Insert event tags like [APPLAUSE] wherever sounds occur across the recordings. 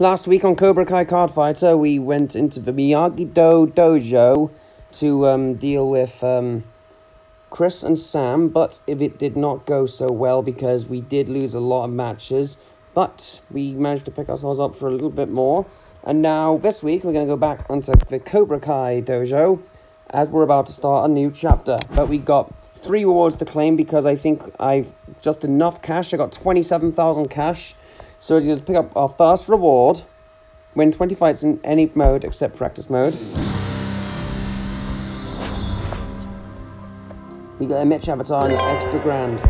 Last week on Cobra Kai Card Fighter, we went into the Miyagi-Do dojo to um, deal with um, Chris and Sam, but it did not go so well because we did lose a lot of matches, but we managed to pick ourselves up for a little bit more. And now this week we're going to go back onto the Cobra Kai dojo as we're about to start a new chapter. But we got three rewards to claim because I think I've just enough cash. I got 27,000 cash. So we're going to pick up our first reward. Win 20 fights in any mode except practice mode. We got a Mitch avatar and an extra grand.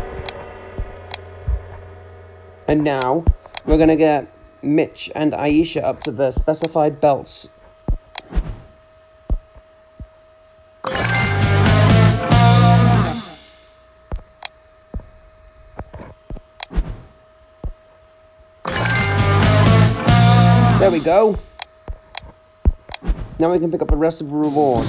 And now we're going to get Mitch and Aisha up to the specified belts. We go. Now we can pick up the rest of the rewards.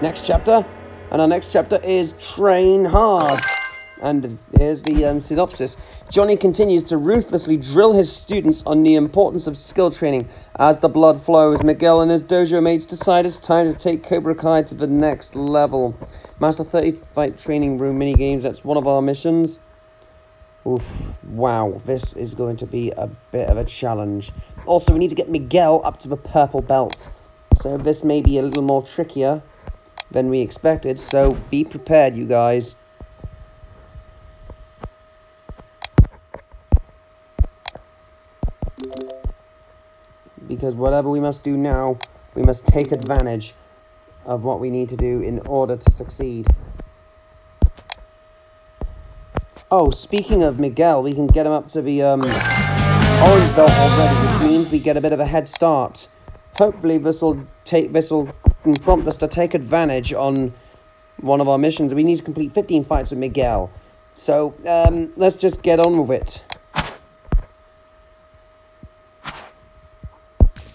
Next chapter, and our next chapter is Train Hard. And here's the um, synopsis. Johnny continues to ruthlessly drill his students on the importance of skill training. As the blood flows, Miguel and his dojo mates decide it's time to take Cobra Kai to the next level. Master 30 Fight Training Room minigames, that's one of our missions. Oof, wow, this is going to be a bit of a challenge. Also, we need to get Miguel up to the purple belt. So this may be a little more trickier than we expected, so be prepared, you guys. Because whatever we must do now, we must take advantage of what we need to do in order to succeed. Oh, speaking of Miguel, we can get him up to the um, orange belt already, which means we get a bit of a head start. Hopefully, this will take this will prompt us to take advantage on one of our missions. We need to complete 15 fights with Miguel. So, um, let's just get on with it.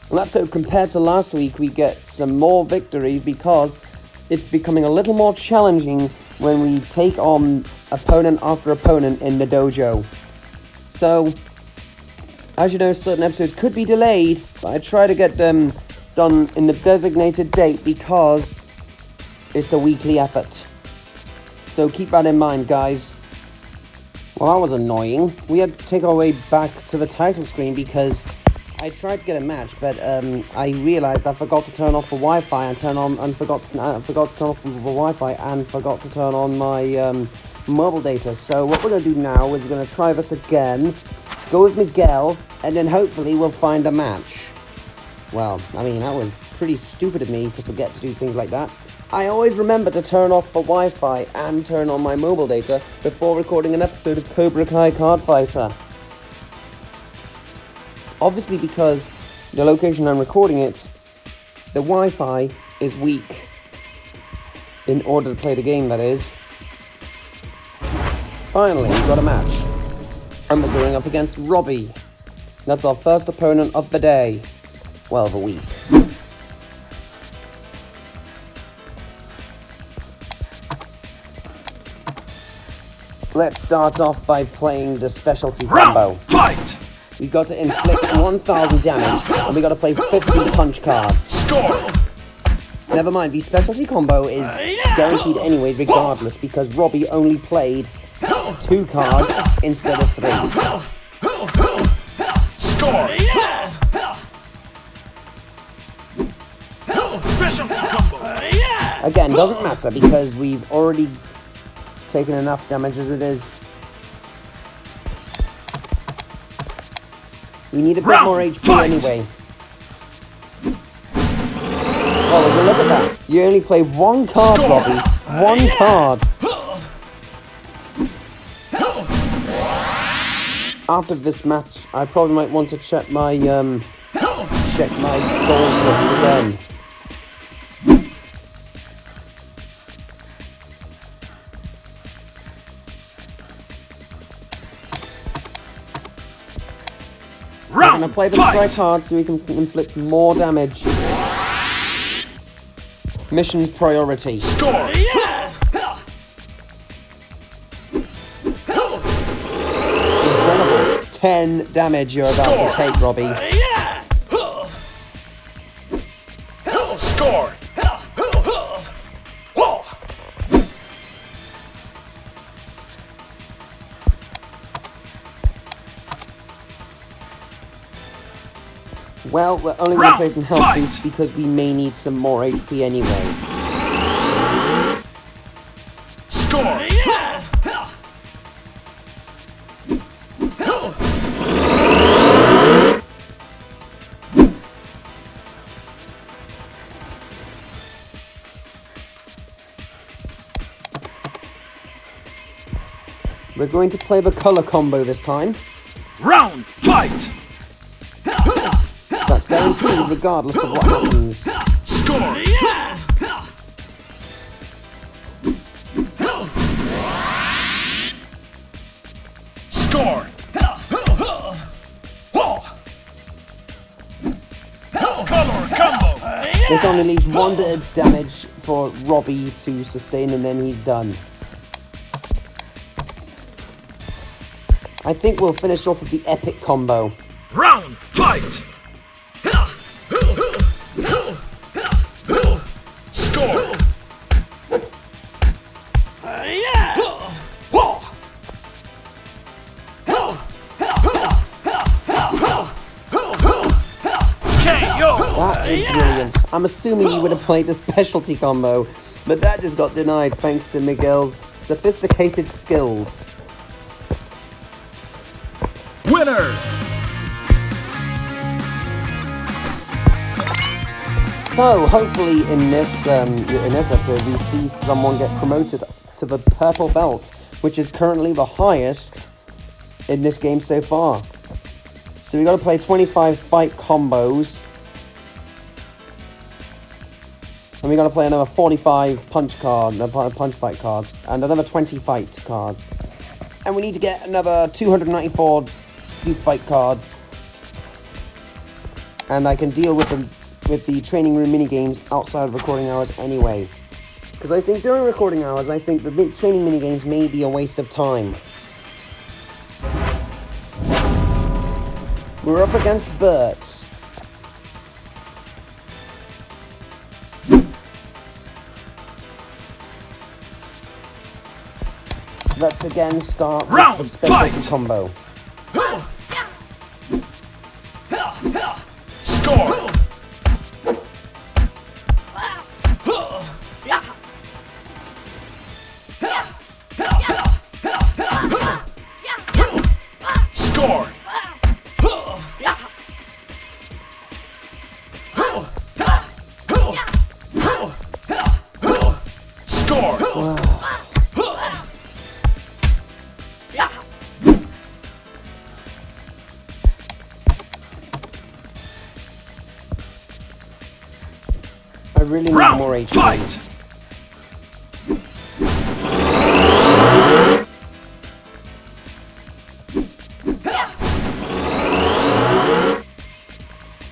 Well, that's so compared to last week, we get some more victory because it's becoming a little more challenging when we take on opponent after opponent in the dojo. So, as you know, certain episodes could be delayed, but I try to get them done in the designated date because it's a weekly effort. So keep that in mind, guys. Well, that was annoying. We had to take our way back to the title screen because I tried to get a match, but um, I realized I forgot to turn off the Wi-Fi and turn on and forgot to, uh, forgot to turn off the Wi-Fi and forgot to turn on my um, mobile data. So what we're gonna do now is we're gonna try this again, go with Miguel, and then hopefully we'll find a match. Well, I mean that was pretty stupid of me to forget to do things like that. I always remember to turn off the Wi-Fi and turn on my mobile data before recording an episode of Cobra Kai Card Fighter. Obviously because the location I'm recording it, the Wi-Fi is weak. In order to play the game, that is. Finally, we've got a match. And we're going up against Robbie. That's our first opponent of the day. Well, of a week. Let's start off by playing the specialty combo. Fight! We've got to inflict 1000 damage, and we got to play 50 punch cards. Score! Never mind, the specialty combo is guaranteed anyway, regardless, because Robbie only played two cards instead of three. Score! Specialty combo! Again, doesn't matter because we've already taken enough damage as it is. We need a bit Round more HP fight. anyway. Oh, you look at that. You only play one card, Score. Robbie. One card. After this match, I probably might want to check my um check my goals again. Now play the strike hard so we can inflict more damage. Missions priority. Score! Yeah. Ten damage you're about Score. to take, Robbie. Well, we're only going to play some health fight! boosts because we may need some more HP anyway. Score! Yeah! We're going to play the color combo this time. Round fight! That's guaranteed regardless of what happens. Score! Yeah! Score! Color combo! This only leaves one bit of damage for Robbie to sustain and then he's done. I think we'll finish off with the epic combo. Round fight! I'm assuming you would have played the specialty combo, but that just got denied thanks to Miguel's sophisticated skills. Winner! So hopefully in this um, in this episode we see someone get promoted to the purple belt, which is currently the highest in this game so far. So we got to play 25 fight combos, and we got to play another 45 punch card, uh, pu- punch fight cards, and another 20 fight cards, and we need to get another 294 youth fight cards and I can deal with the with the training room mini games outside of recording hours anyway. Because I think during recording hours, I think the training mini games may be a waste of time. We're up against Bert. Let's again start Round with the specialty fight! combo. Score! Fight!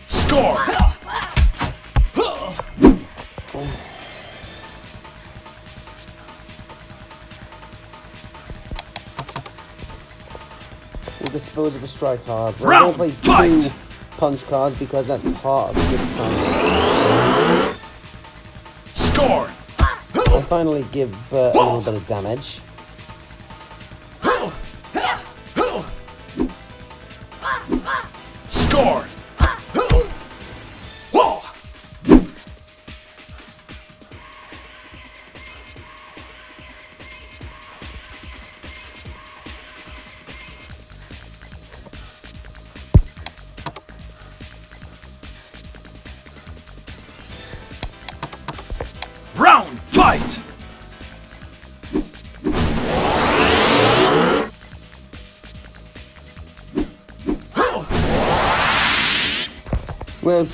Score! We'll dispose of a strike card. We're Round play fight! two punch cards because that's part of the good sign. Score! I finally give Bert a little bit of damage.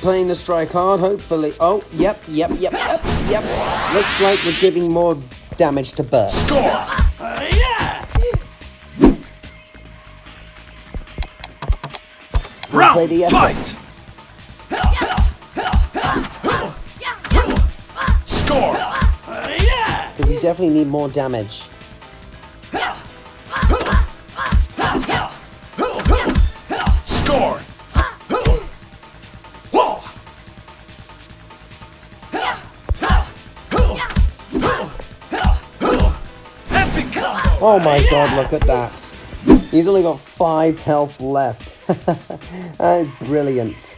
Playing the strike hard, hopefully. Oh, yep, yep, yep, yep, yep. Looks like we're giving more damage to Bert. Score! play the Round fight! Score! Because we definitely need more damage. Oh my god, look at that. He's only got five health left. [LAUGHS] that is brilliant.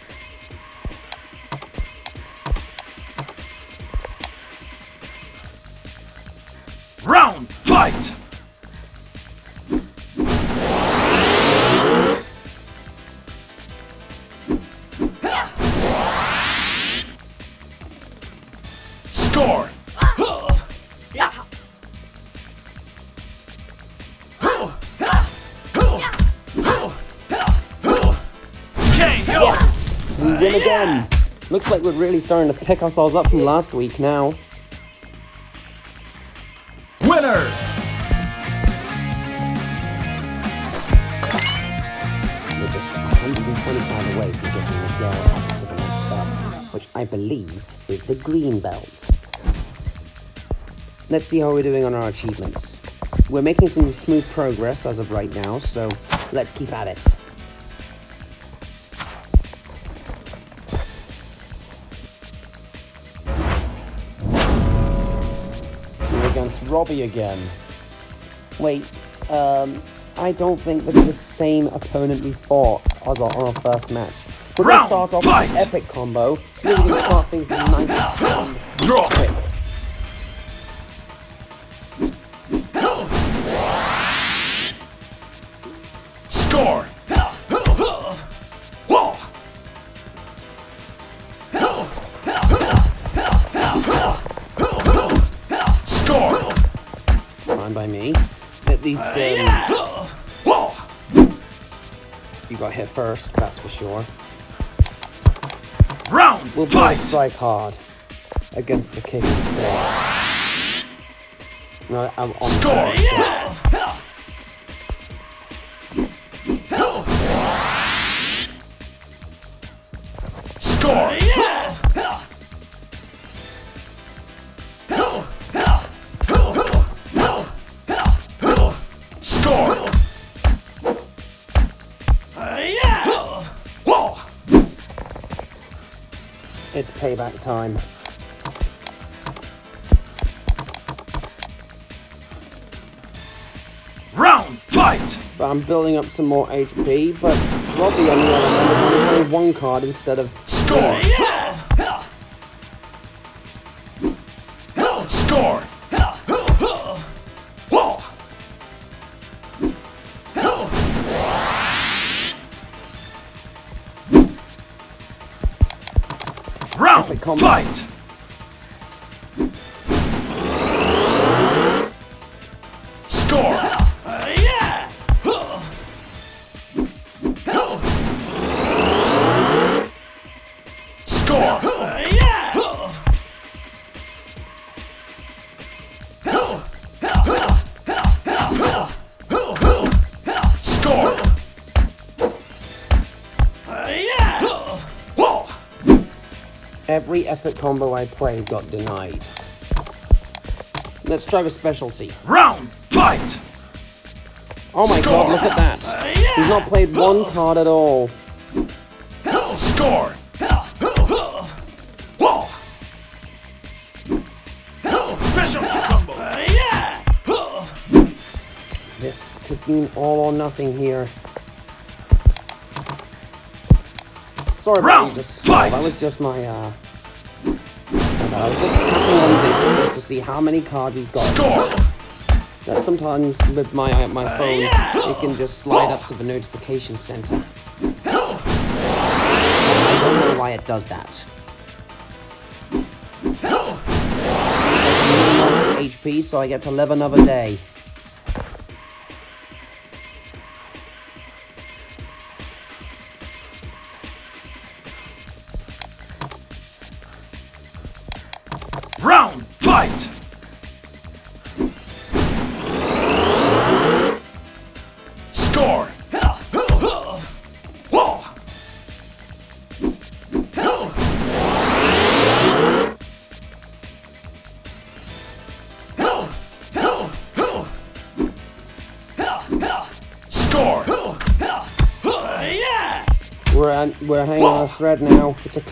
Like we're really starting to pick ourselves up from last week now. Winner! We're just 125 away from getting the girl up to the next belt, which I believe is the green belt. Let's see how we're doing on our achievements. We're making some smooth progress as of right now, so let's keep at it. Robbie again. Wait, um, I don't think this is the same opponent we fought as our, on our first match. We're gonna start off fight! with an epic combo, so we can start things nice and Draw! quick. By me. At least um, Whoa! you got hit first, that's for sure. Round We'll fight! strike hard against the kick instead. No, I'm on! Score! Payback time. Round fight! But I'm building up some more HP, but Robbie on the other hand only one card instead of! Score! Every epic combo I played got denied. Let's try the specialty. Round fight! Oh my Score. god, look at that. He's not played one card at all. Score! Whoa! Specialty combo! This could mean all or nothing here. Sorry Round just fight. That was just my uh I was just tapping on this to see how many cards he's got. Score! That sometimes with my uh, my phone it can just slide up to the notification center. I don't know why it does that. HP, so I get to live another day.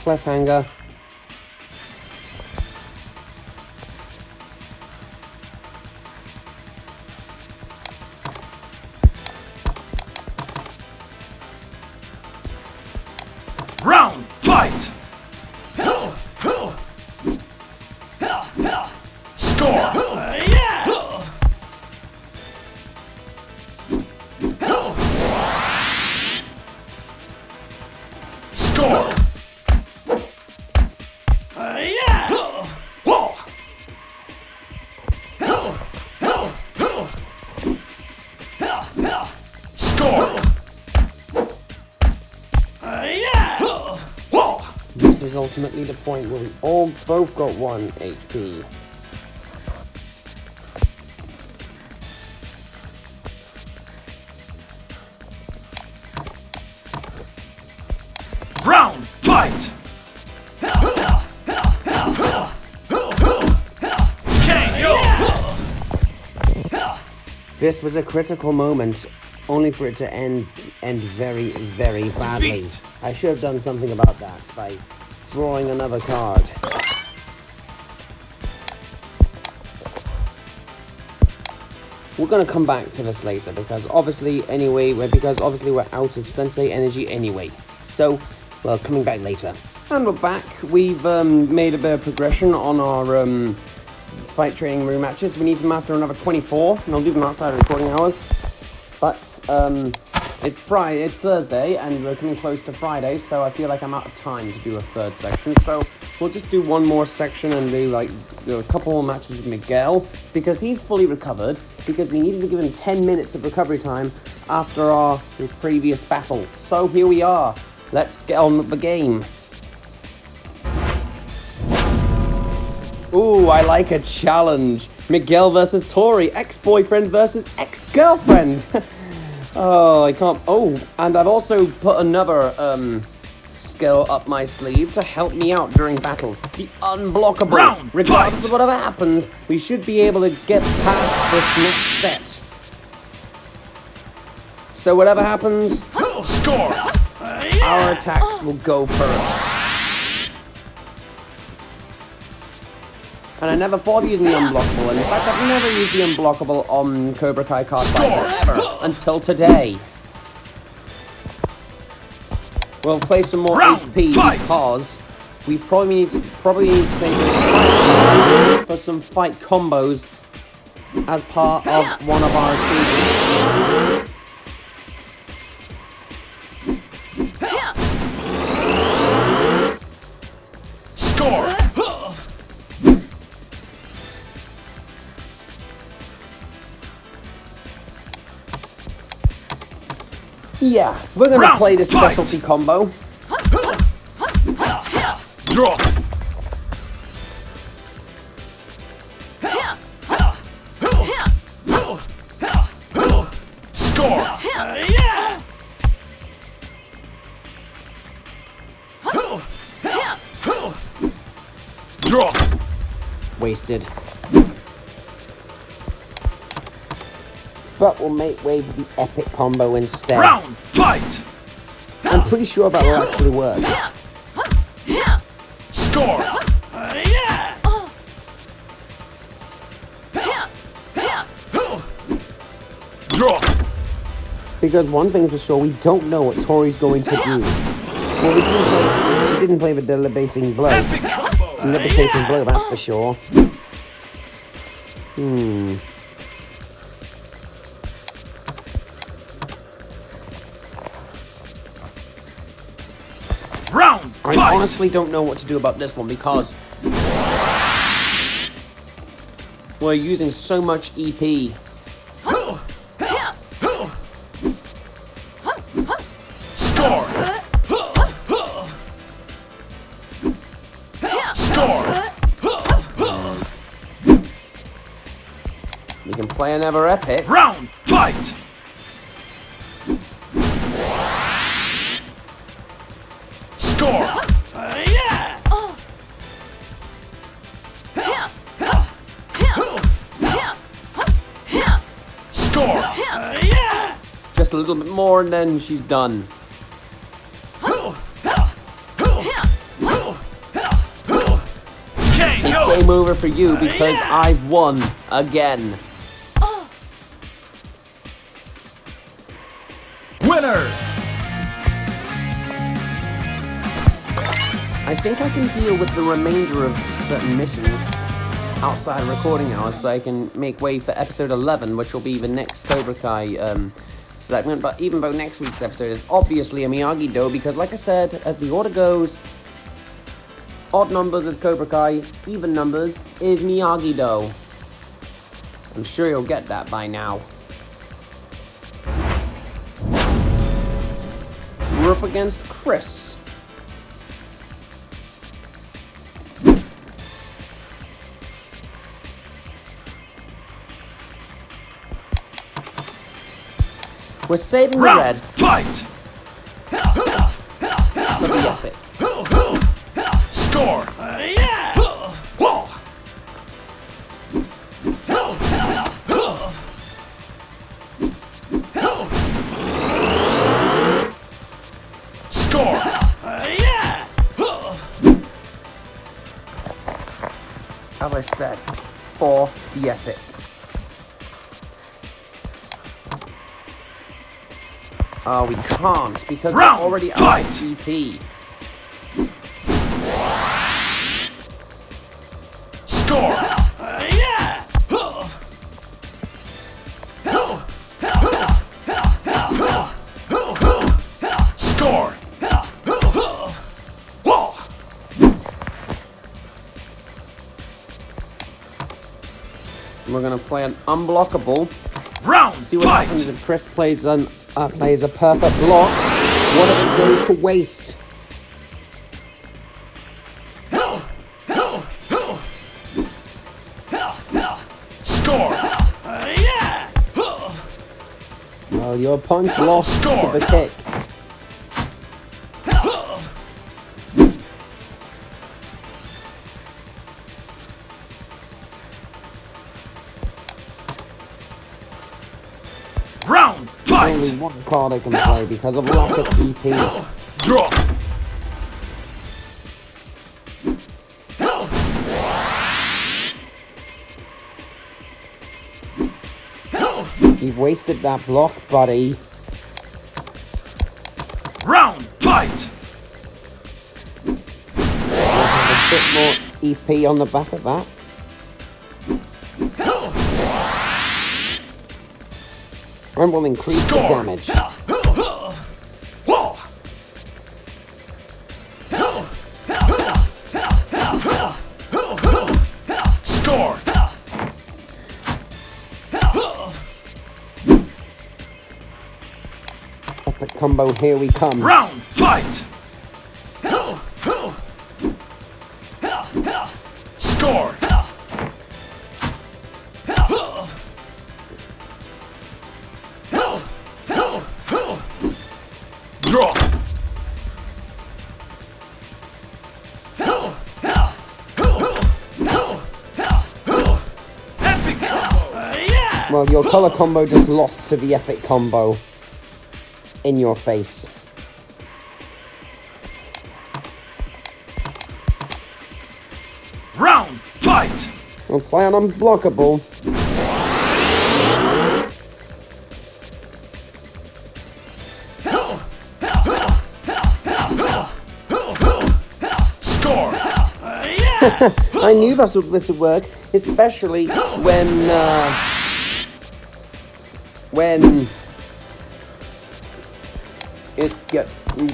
Cliffhanger. Ultimately the point where we all both got 1 HP. Round fight! This was a critical moment, only for it to end end very, very badly. I should have done something about that by drawing another card. We're gonna come back to this later because obviously, anyway, because obviously we're out of Sensei energy anyway. So, well, coming back later. And we're back. We've um, made a bit of progression on our um, fight training room matches. We need to master another 24, and I'll do them outside of recording hours. But um, it's Friday, it's Thursday, and we're coming close to Friday, so I feel like I'm out of time to do a third section. So we'll just do one more section and do like do a couple more matches with Miguel because he's fully recovered. Because we needed to give him 10 minutes of recovery time after our previous battle. So here we are. Let's get on with the game. Ooh, I like a challenge. Miguel versus Tori, ex-boyfriend versus ex-girlfriend. [LAUGHS] oh, I can't. Oh, and I've also put another um skill up my sleeve to help me out during battles. The unblockable. Round Regardless fight. of whatever happens, we should be able to get past this next set. So whatever happens, Score! our attacks will go first. And I never thought of using the unblockable. And in fact, I've never used the unblockable on Cobra Kai card fighter ever until today. We'll play some more Round HP fight! because we probably need probably need to save for some fight combos as part of one of our achievements. Yeah, we're gonna Round play this fight! specialty combo. Draw! Score! Draw! Wasted. But we'll make way for the epic combo instead. Round fight! I'm pretty sure that will actually work. Score! Draw! Because one thing's for sure, we don't know what Tori's going to do. Well, we didn't play, she didn't play the debilitating blow. Debilitating blow, that's for sure. Hmm. Honestly don't know what to do about this one because we're using so much EP. Score! Score! We can play another epic. Round fight! Little bit more and then she's done. KO! Game over for you because I've won again. Winner! I think I can deal with the remainder of certain missions. outside of recording hours so I can make way for episode 11, which will be the next Cobra Kai um, segment. But even though next week's episode is obviously a Miyagi-Do, because like I said, as the order goes, odd numbers is Cobra Kai, even numbers is Miyagi-Do. I'm sure you'll get that by now. We're up against Chris. We're saving the Round. Reds Fight. the epic. Score. Whoa. Score. As I said, for the epic. Oh, we can't because Round, we're already out fight! of GP. Score. Score. We're gonna play an unblockable. Round. See what happens Fight. if Chris plays an uh, plays a perfect block. One of it goes to waste. Score. Yeah. Well, your punch lost Score. to the kick. Card I can play because of lack of E EP. Draw. You've wasted that block, buddy. Round. Fight. A bit more EP on the back of that. And will increase the damage. Score. Epic combo, here we come. Round. Fight. Color combo just lost to the epic combo. In your face. Round. Fight. We'll play an unblockable. Score. [LAUGHS] I knew this would, this would work, especially when uh, when it get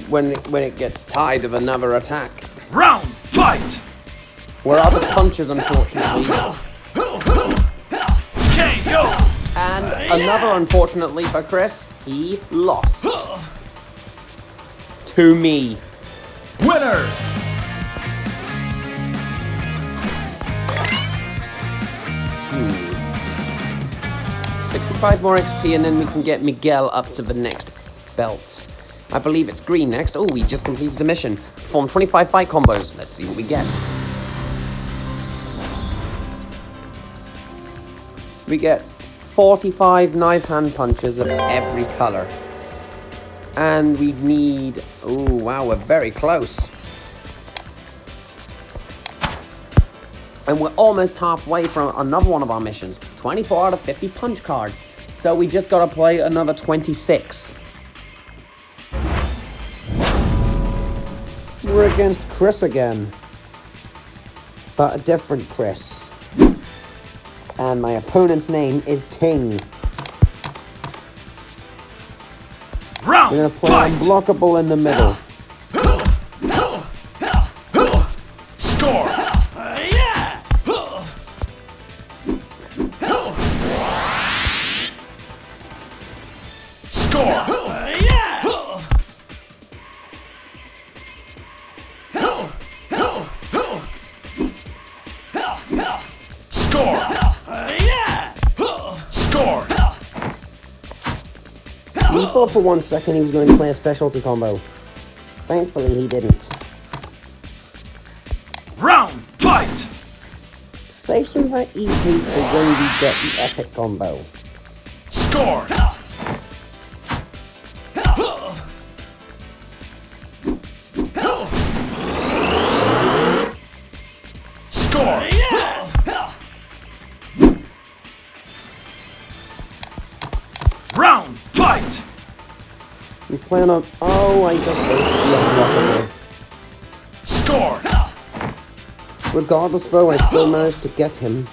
when it, when it gets tired of another attack. Round. Fight. We're out of punches, unfortunately, KO. and another unfortunately for Chris, he lost to me. Winner. 65 more XP, and then we can get Miguel up to the next belt. I believe it's green next. Oh, we just completed a mission. Perform 25 fight combos. Let's see what we get. We get 45 knife hand punches of every color. And we need. Oh, wow, we're very close. And we're almost halfway from another one of our missions 24 out of 50 punch cards. So we just gotta play another 26. We're against Chris again. But a different Chris. And my opponent's name is Ting. Round. We're gonna play fight. unblockable in the middle. One second he was going to play a specialty combo. Thankfully, he didn't. Round. Fight. Save some of that EP for when we get the epic combo. Score. Score. Plan on. Oh, I just wasted the unblockable. Score. Regardless, though, I still managed to get him.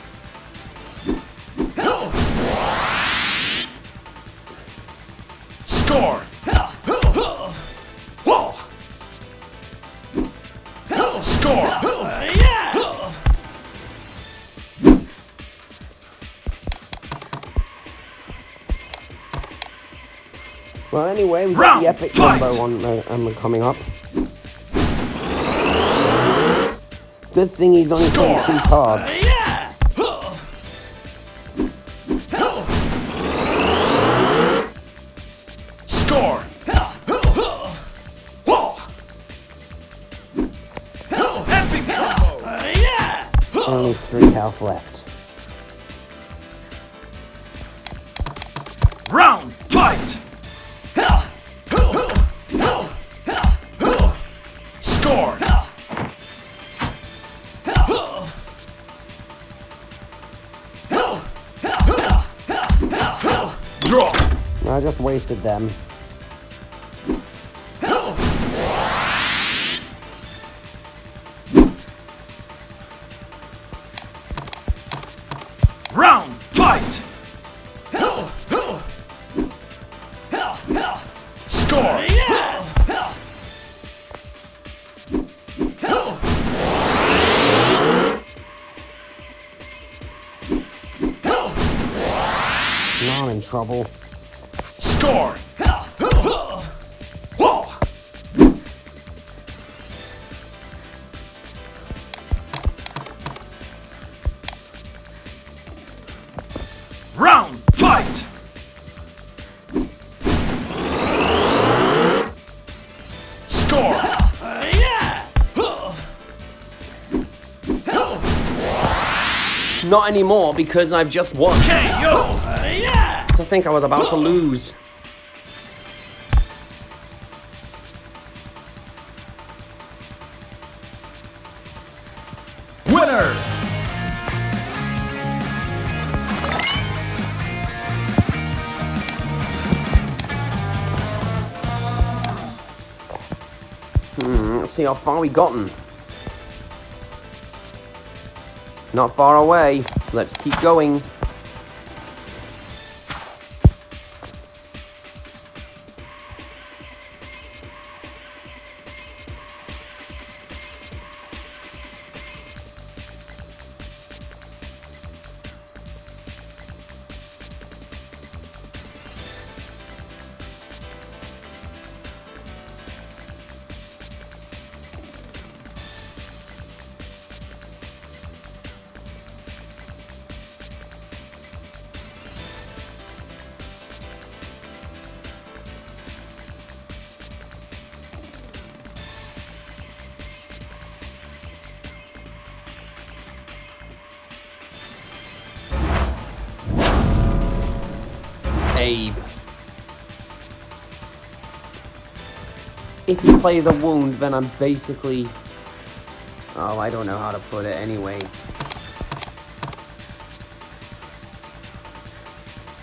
Anyway, we got Round, the epic fight! combo on uh, um, coming up. Good thing he's only playing Score. two cards. Score. Only three health left. Wasted them. Not anymore because I've just won. I think I was about to lose. Winner. Hmm, let's see how far we've gotten. Not far away. Let's keep going. he plays a wound, then I'm basically... Oh, I don't know how to put it anyway.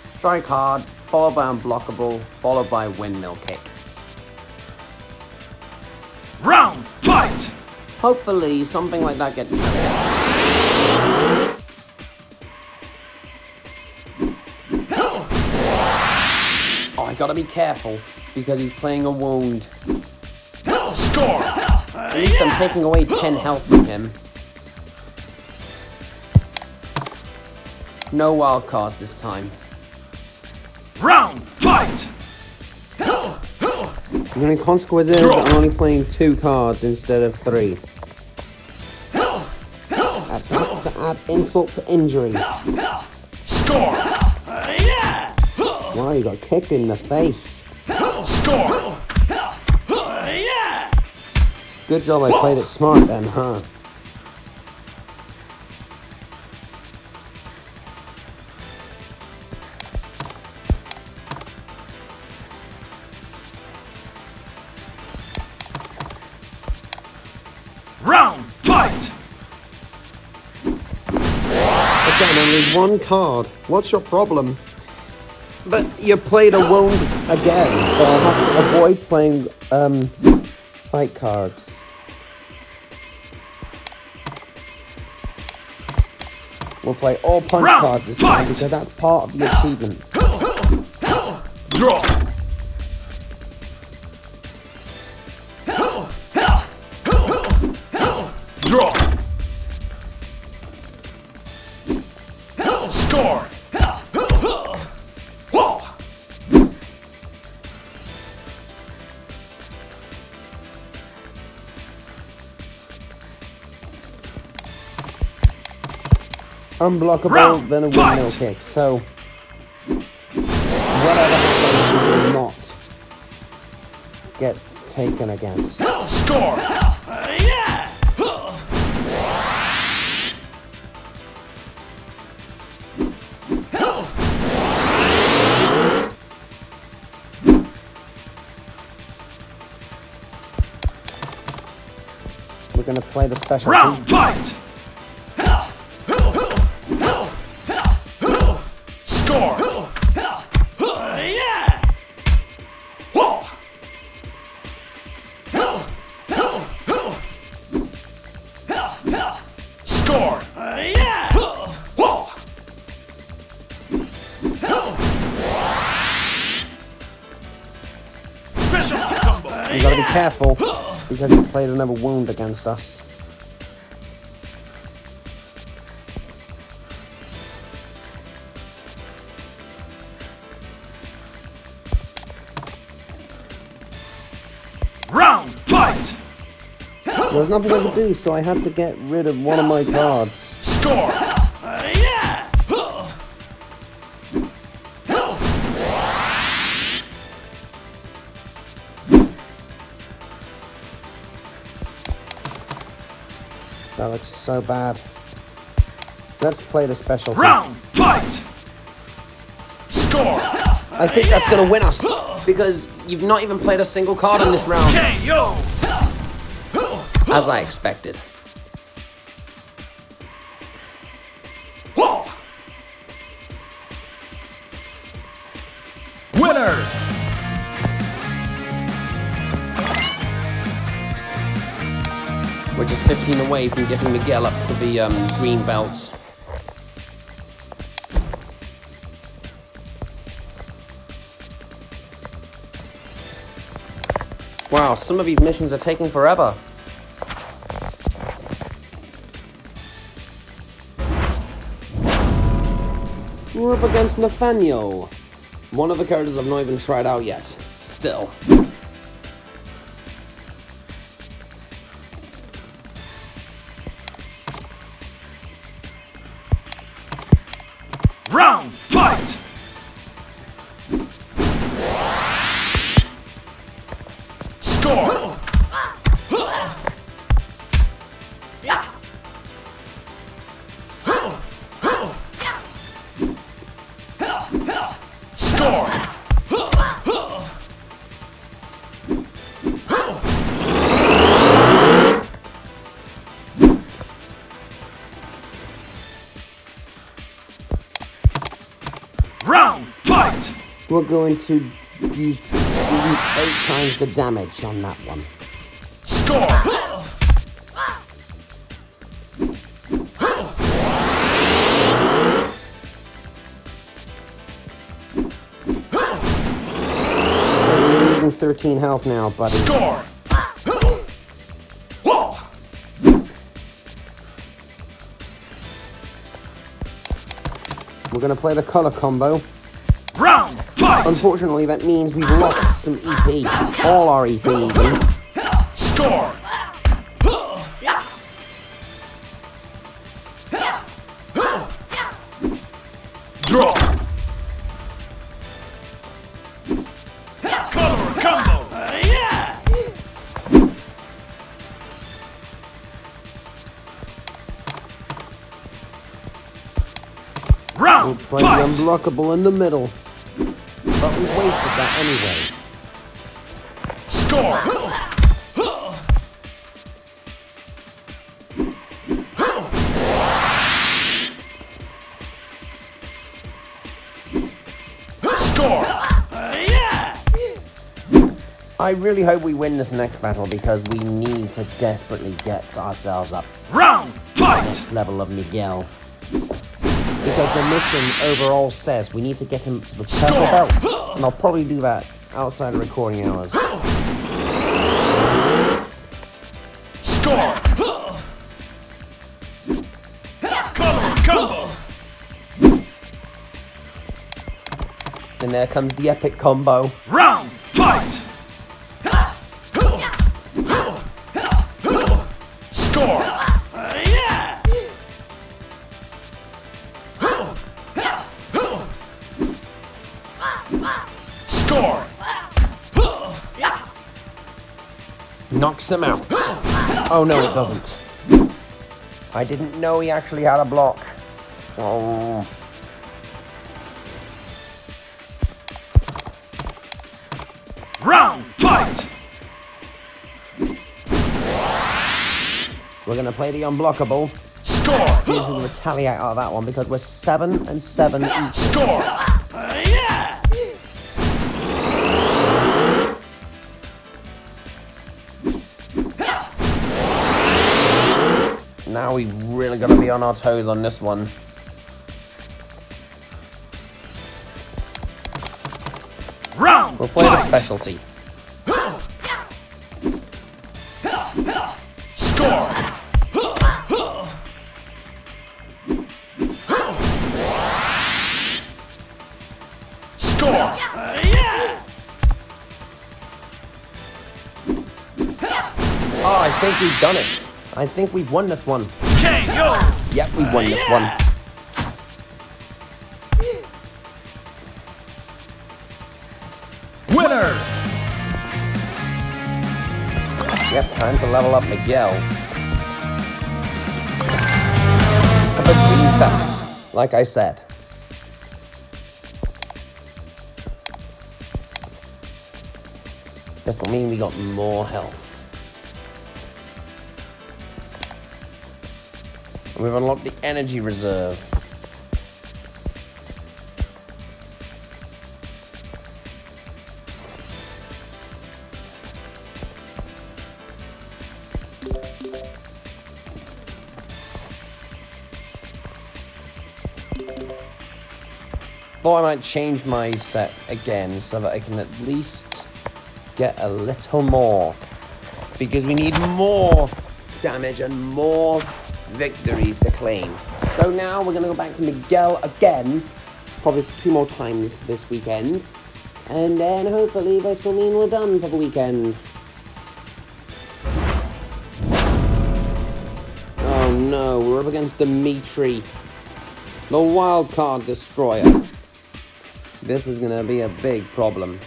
Strike hard, followed by unblockable, followed by windmill kick. Round, fight! Hopefully, something like that gets... Oh, I gotta be careful, because he's playing a wound. Score! At least I'm taking away 10 health from him. No wild cards this time. Round, fight! I'm going to consequences. Draw. I'm only playing two cards instead of three. That's not to add insult to injury. Score! Wow, you got kicked in the face. Score! Good job I played it smart then, huh? Round, fight! Again, only one card. What's your problem? But you played a wound again, so I'll have to avoid playing um, fight cards. We'll play all punch Round, cards this time because that's part of the achievement. Draw! Unblockable, Round, then a windmill kick. So, whatever happens, you will not get taken against. Score! Uh, We're gonna play the special. Round, fight! Careful because he played another wound against us. Round, fight! There was nothing I could do, so I had to get rid of one of my cards. Score! So bad. Let's play the special. Round, fight! Score! I think that's gonna win us because you've not even played a single card in this round, KO! as I expected. Whoa! Winner! We're just 15 away from getting Miguel up to the um, green belt. Wow, some of these missions are taking forever. We're up against Nathaniel. One of the characters I've not even tried out yet. Still. We're going to use, eight times the damage on that one. Score! 13 health now, buddy. Score! We're gonna play the color combo. Round fight! Unfortunately, that means we've lost some EP. All our EP. even. Score! Draw! Color combo! Round Play fight! unblockable in the middle. But we wasted that anyway. Score! Score! I really hope we win this next battle because we need to desperately get ourselves up Round fight! next level of Miguel. Because the mission overall says we need to get him to the purple belt. And I'll probably do that outside of recording hours. Score! Combo! And there comes the epic combo. Round Him out. [GASPS] Oh no, it doesn't. I didn't know he actually had a block. Oh. Round fight! We're gonna play the unblockable. Score! See if we can retaliate out of that one because we're seven and seven each. Score! Now we really gotta be on our toes on this one. Round We'll play the fight! specialty. Score! Score! Oh, I think we've done it. I think we've won this one. KO! Yep, we've won this one. Winner! Yep, time to level up Miguel. To the green belt, like I said. This will mean we got more health. We've unlocked the energy reserve. Thought I might change my set again so that I can at least get a little more. Because we need more damage and more victories to claim. So now we're going to go back to Miguel again, probably two more times this weekend. And then hopefully this will mean we're done for the weekend. Oh no, we're up against Dimitri, the wildcard destroyer. This is gonna be a big problem.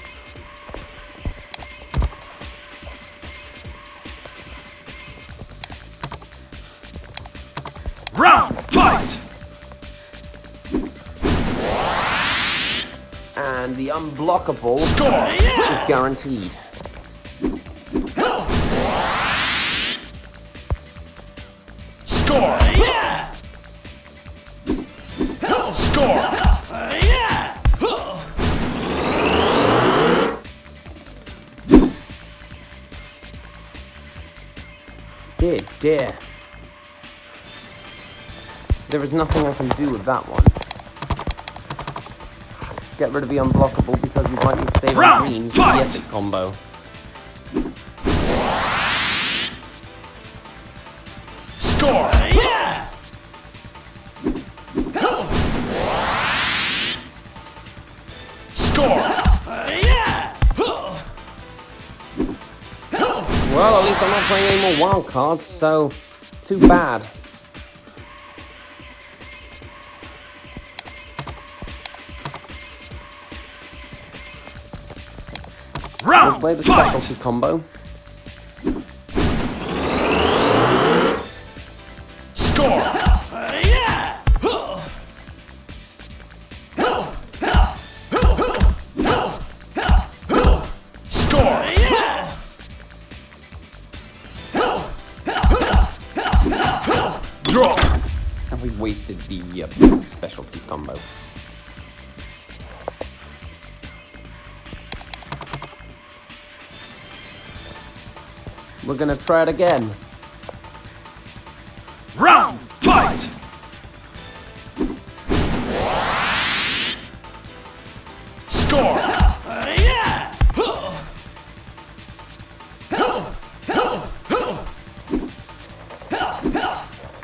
Unblockable Score! is guaranteed. Score! Score! Dear, dear. There is nothing I can do with that one. Get rid of the unblockable because we might save our Round, greens with the epic combo. Score! Yeah! Score! Yeah! Well, at least I'm not playing any more wild cards, so too bad. Play the specialty combo. Gonna try it again. Round! Fight! Score!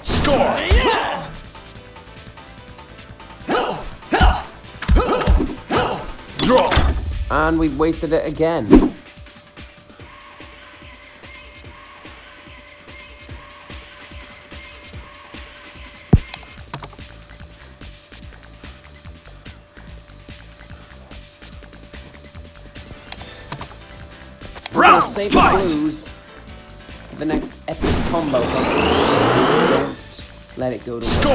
Score! Draw! And we've wasted it again. Save the Fight! blues for the next epic combo. Don't let it go to. Score!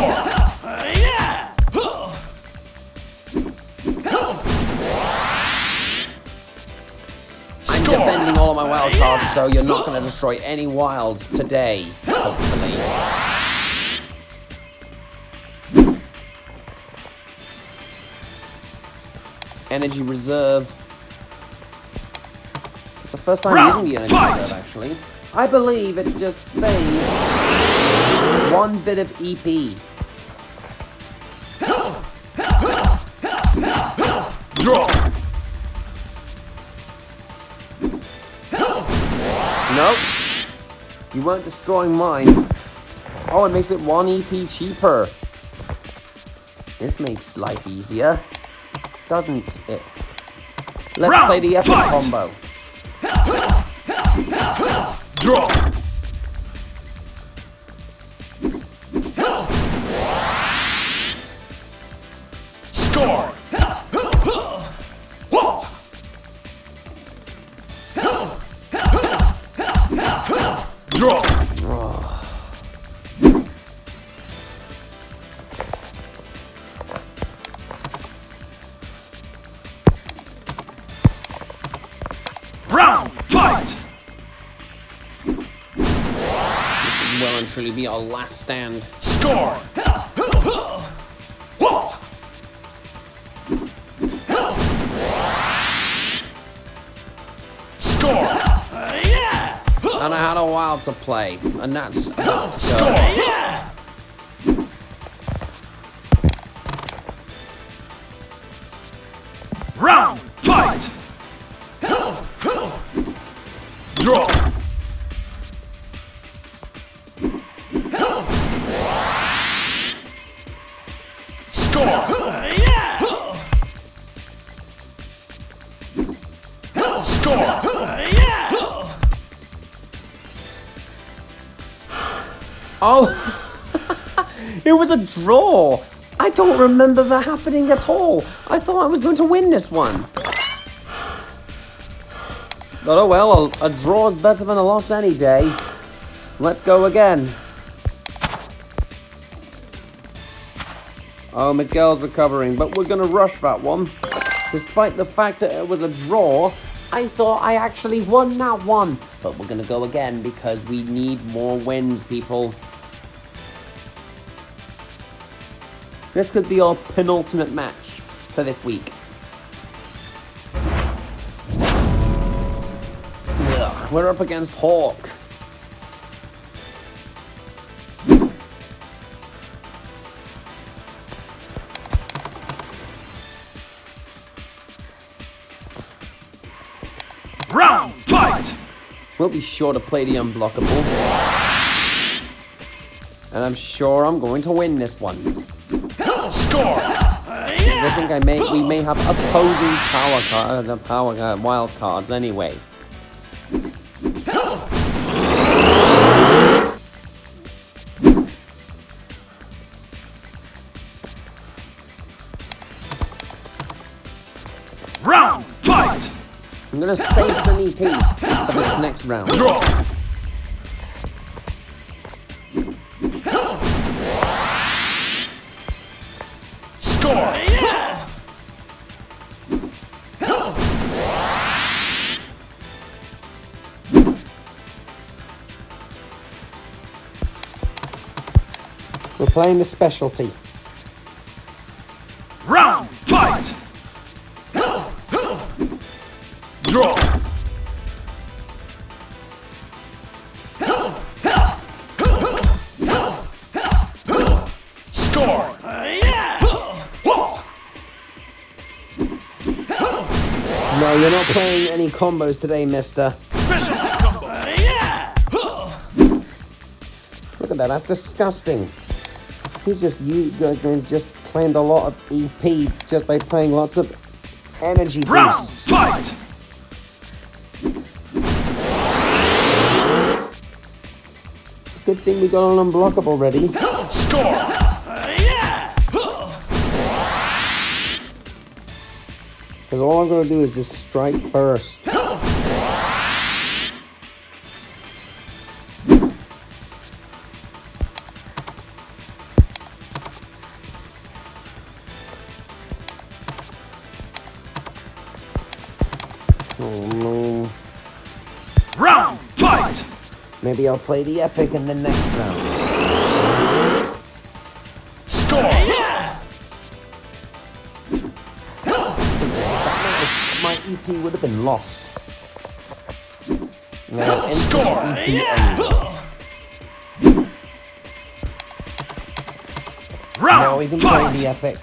I'm defending all of my wild cards, so you're not going to destroy any wilds today, hopefully. Energy reserve. First time Round, using the energy fight! reserve, actually. I believe it just saves one bit of EP. Draw! Nope. You weren't destroying mine. Oh, it makes it one EP cheaper. This makes life easier. Doesn't it? Let's Round, play the epic fight! combo. Draw! Be our last stand. Score! Score! And I had a while to play, and that's Score! Round! Fight! A draw! I don't remember that happening at all. I thought I was going to win this one. But oh well, a, a draw is better than a loss any day. Let's go again. Oh, Miguel's recovering, but we're gonna rush that one. Despite the fact that it was a draw, I thought I actually won that one. But we're gonna go again because we need more wins, people. This could be our penultimate match for this week. Ugh, we're up against Hawk. Round fight! We'll be sure to play the unblockable. And I'm sure I'm going to win this one. Score! I think I may we may have opposing power card, uh, power uh, wild cards anyway. Round fight! I'm gonna save some EP for this next round. Draw! Playing the specialty. Round fight! Draw! Score! No, you're not playing any combos today, mister. Specialty combo! Look at that, that's disgusting. He's just you guys just claimed a lot of EP just by playing lots of energy Round boosts. fight! Good thing we got an unblockable ready. Score! Because all I'm gonna do is just strike first. Maybe I'll play the epic in the next round. Score! My EP would have been lost. Now, Score! Only. Now we can play the epic.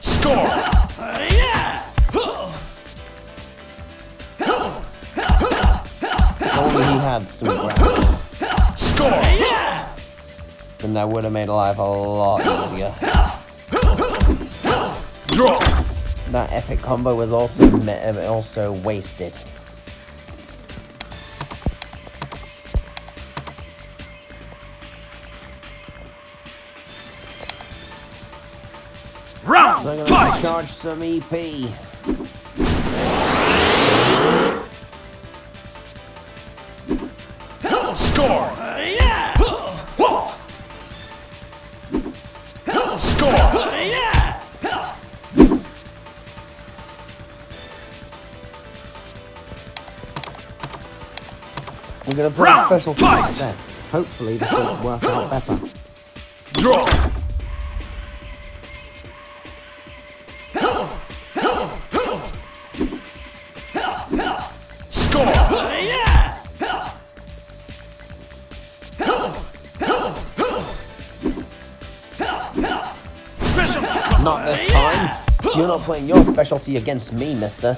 Score! Had some grass. Score! Then that would have made life a lot [GASPS] easier. Draw! That epic combo was also uh, also wasted. So I'm Round gonna fight! charge some EP. Gonna play Round special fight! instead. Hopefully this will work out better. Draw! Score! Specialty! Not this time. You're not playing your specialty against me, mister.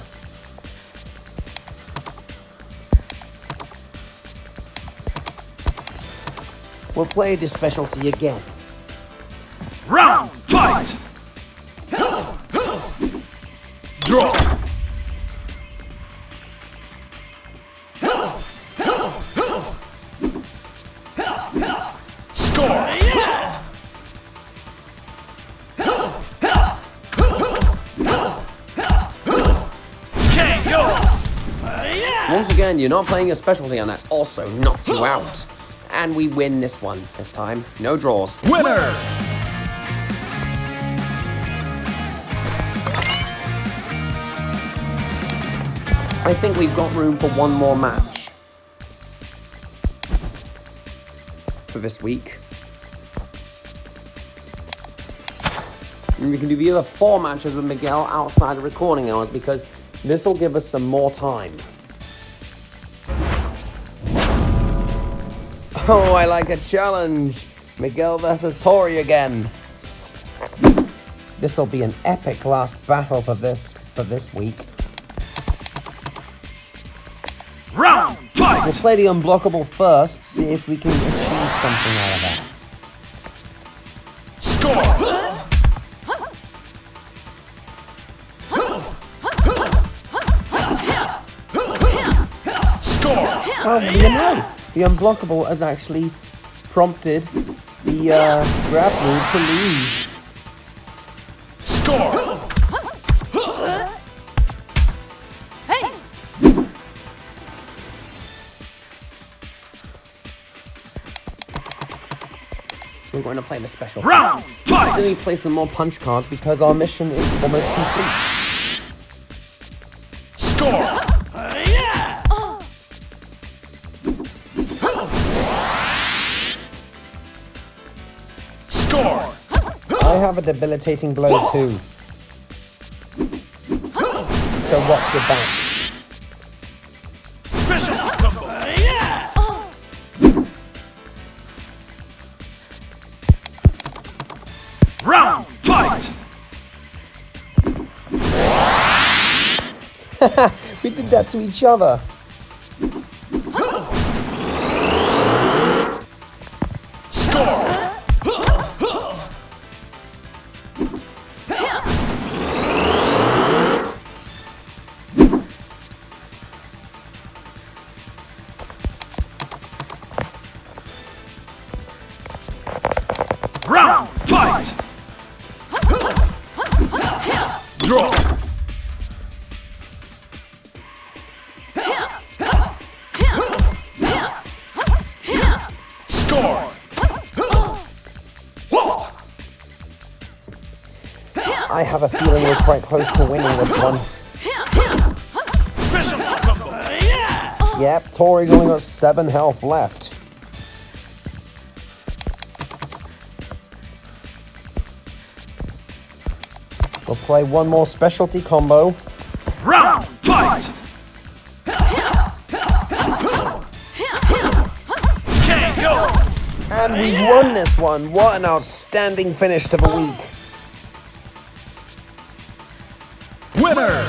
We'll play this specialty again. Round fight! Draw! Score! KO! Once again, you're not playing a specialty, and that's also knocked you out. And we win this one this time. No draws. Winner! I think we've got room for one more match. For this week. And we can do the other four matches with Miguel outside the recording hours because this will give us some more time. Oh, I like a challenge. Miguel versus Tori again. this will be an epic last battle for this for this week. Round We'll play the unblockable first, see if we can achieve something out of that. The unblockable has actually prompted the uh, grab move to lose. Score. We're going to play the special. Round Then we fight. play some more punch cards because our mission is almost complete. I have a debilitating blow too. So watch your back. Specialty combo. Round fight. [LAUGHS] We did that to each other. Seven health left. We'll play one more specialty combo. Round fight. KO. And we've won this one. What an outstanding finish to the week. Winner.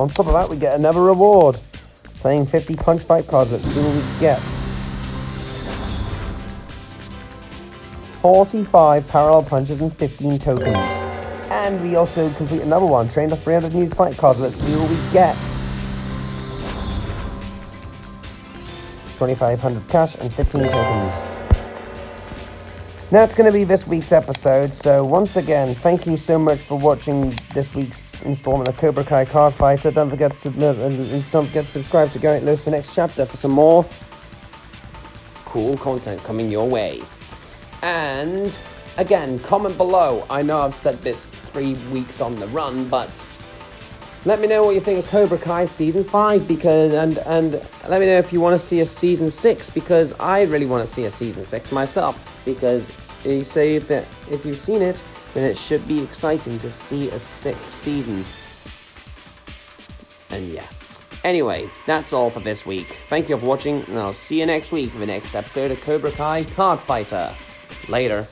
On top of that, we get another reward. Playing 50 punch fight cards. Let's see what we get. 45 parallel punches and 15 tokens. And we also complete another one. Train the 300 new fight cards. Let's see what we get. 2500 cash and 15 tokens. That's going to be this week's episode. So once again, thank you so much for watching this week's installment of Cobra Kai Card Fighter. Don't forget to submit and don't forget to subscribe to Geraint Lewis for the next chapter for some more cool content coming your way. And again, comment below. I know I've said this three weeks on the run, but let me know what you think of Cobra Kai season five because and and let me know if you want to see a season six because I really want to see a season six myself because they say that if you've seen it then it should be exciting to see a sixth season. And yeah. Anyway, that's all for this week. Thank you for watching, and I'll see you next week for the next episode of Cobra Kai Card Fighter. Later.